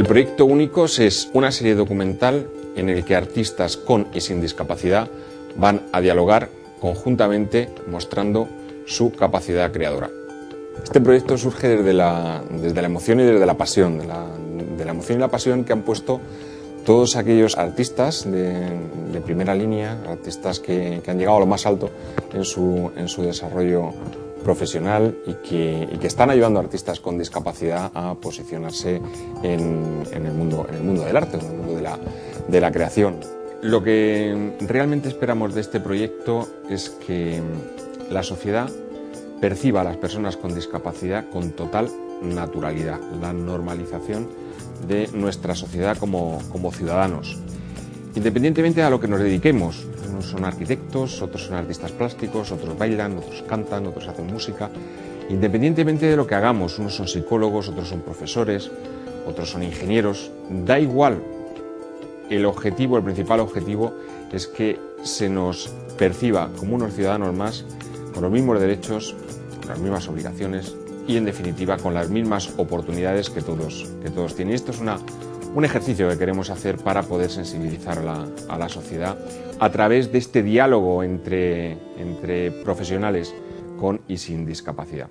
El proyecto Únicos es una serie documental en el que artistas con y sin discapacidad van a dialogar conjuntamente mostrando su capacidad creadora. Este proyecto surge desde la, desde la emoción y desde la pasión, de la, de la emoción y la pasión que han puesto todos aquellos artistas de, primera línea, artistas que, han llegado a lo más alto en su, en su desarrollo profesional y que, están ayudando a artistas con discapacidad a posicionarse en, el, mundo, del arte, en el mundo de la, creación. Lo que realmente esperamos de este proyecto es que la sociedad perciba a las personas con discapacidad con total naturalidad, la normalización de nuestra sociedad como ciudadanos. Independientemente a lo que nos dediquemos, unos son arquitectos, otros son artistas plásticos, otros bailan, otros cantan, otros hacen música, independientemente de lo que hagamos, unos son psicólogos, otros son profesores, otros son ingenieros, da igual. El objetivo, el principal objetivo es que se nos perciba como unos ciudadanos más, con los mismos derechos, con las mismas obligaciones y en definitiva con las mismas oportunidades que todos, que todos tienen. esto es una, un ejercicio que queremos hacer para poder sensibilizar a la, sociedad a través de este diálogo entre profesionales con y sin discapacidad.